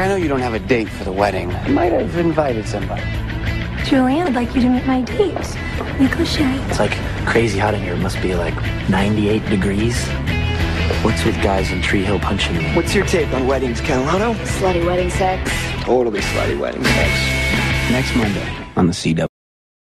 I know you don't have a date for the wedding. I might have invited somebody. Julian, I'd like you to meet my date, Nicholas. Shay. It's like crazy hot in here. It must be like 98 degrees. What's with guys in Tree Hill punching me? What's your take on weddings, Catalano? Slutty wedding sex. Totally slutty wedding sex. Next Monday on the CW.